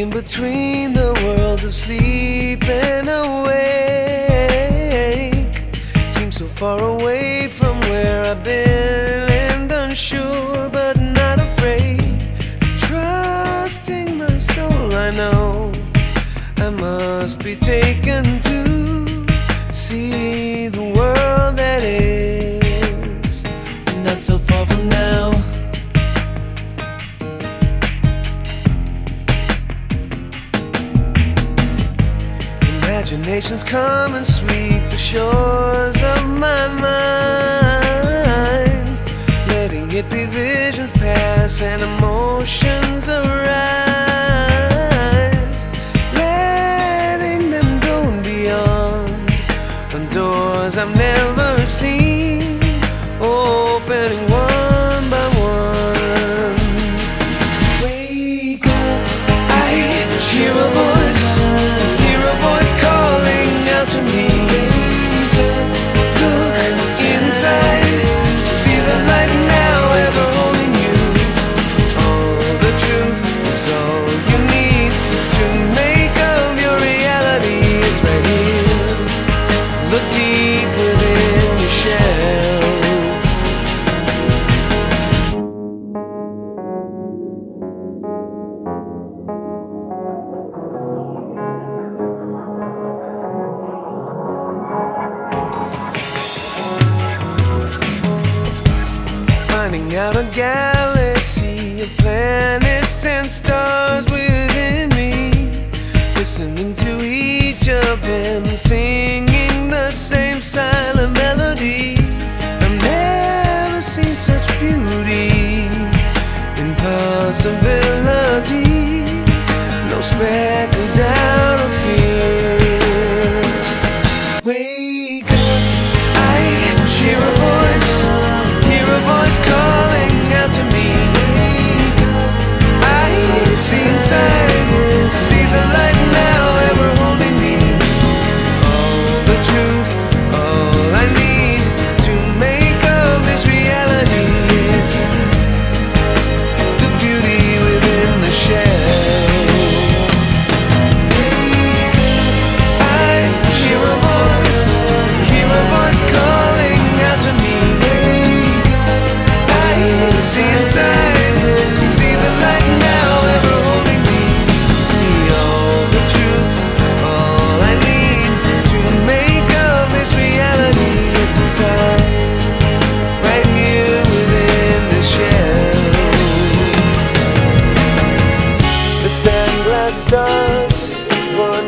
in between the world of sleep and awake. Far away from where I've been and unsure but not afraid. Trusting my soul I know I must be taken to see Imaginations come and sweep the shores of my mind. Letting it be visions pass and emotions arise. Letting them go beyond the doors I've never seen. Bring out a galaxy of planets and stars within me. Listening to each of them sing